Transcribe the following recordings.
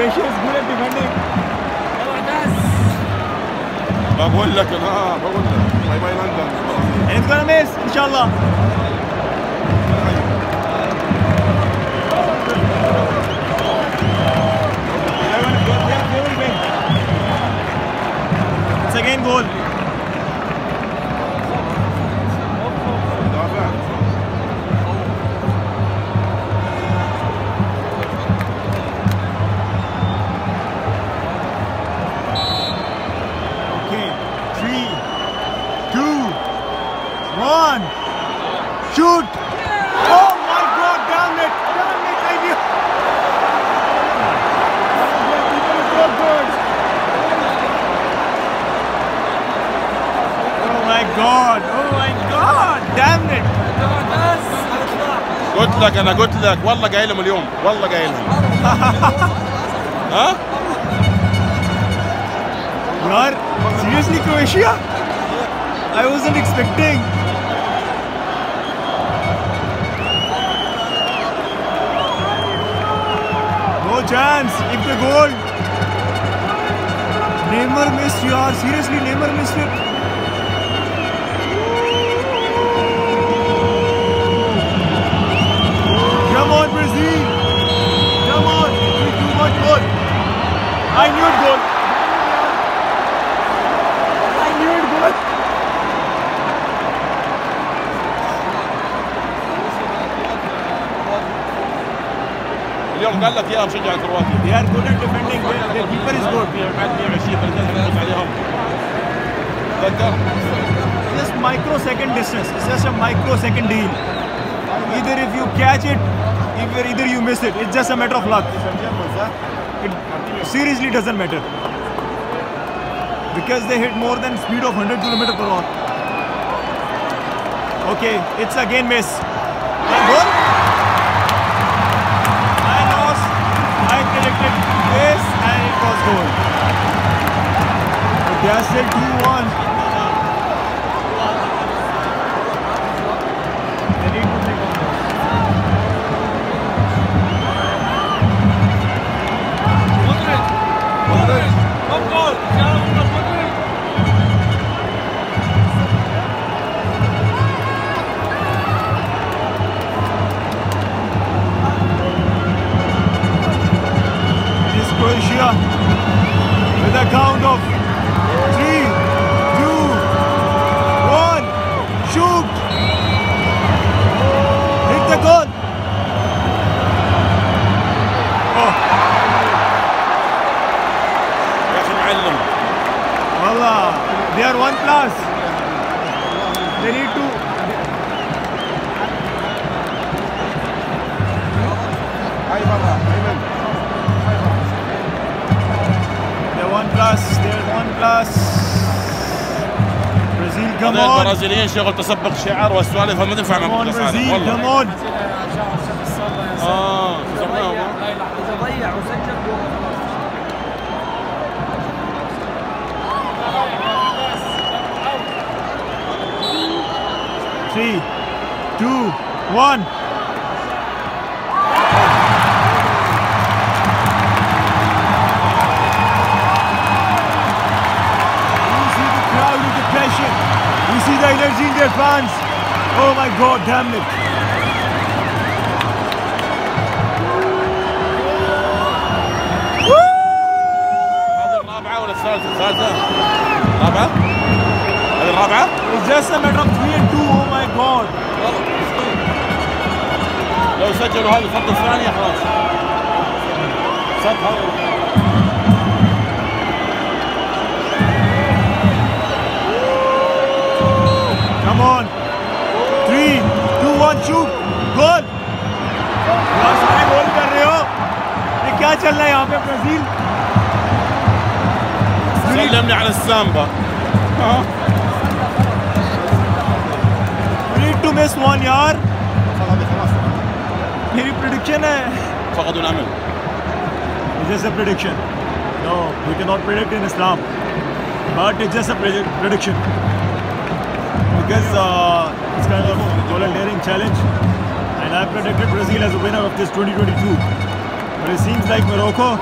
Croatia is good at defending. بقول لك انا بقول لك باي باي لندن And it's gonna miss, inshallah. It's God! Oh my God! Damn it! قلت لك انا قلت لك والله قايلهم اليوم والله قايلهم ها Yaar, seriously Croatia? I wasn't expecting. No chance. If the goal. Neymar missed yaar. Seriously, Neymar missed it. اليوم قال لك يا مشجع كرواتيا They are good at defending. Their, their keeper is good. بعد 120 30 فوز عليهم تذكر Just microsecond distance. It's just a microsecond deal. Either if you catch it, either, either you miss it. It's just a matter of luck. It seriously doesn't matter. Because they hit more than speed of 100 km per hour. Okay, it's again miss. But they are still they are one plus. They need to. ايمن They're one plus. They're one plus. Brazil, come on! البرازيليين شغل تسبق شعار والسوالف ما تنفع Come مع Brazil, العالم come والله on! آه ضيع وسجل Three, two, one. You see the crowd with the passion. You see the energy in their fans. Oh my God, damn it. لو سجلوا هذه الفرقه الثانيه خلاص صد هذا Come on. Three, two, one, shoot. Goal. यार सारे गोल कर रहे हो ये क्या चल रहा है यहाँ पे Brazil سلمني على السامبا ها You need to miss one यार मेरी prediction hai? Faqatul Amal. It's just a prediction. No, we cannot predict in Islam. But it's just a prediction. Because uh, it's kind of a volunteering challenge. And I predicted Brazil as a winner of this 2022. But it seems like Morocco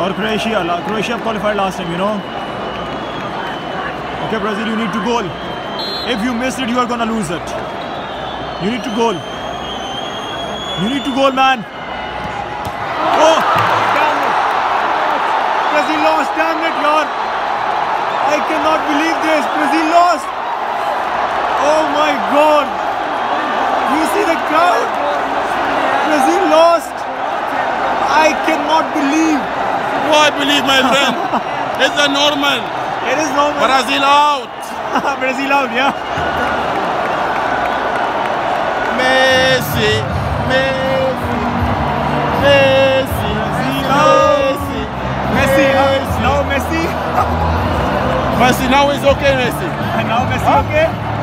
or Croatia. Croatia qualified last time, you know. Okay, Brazil, you need to goal. If you miss it, you are gonna lose it. You need to goal. You need to goal, man. Oh, damn it! Brazil lost. Damn it, yaar. I cannot believe this. Brazil lost. Oh my God! You see the crowd? Brazil lost. I cannot believe. Why believe my friend? it's a normal. It is normal. Brazil out. Brazil out, yeah. Messi, Messi, Messi, out. Messi, now Messi. Messi now is okay, Messi. And now Messi, okay?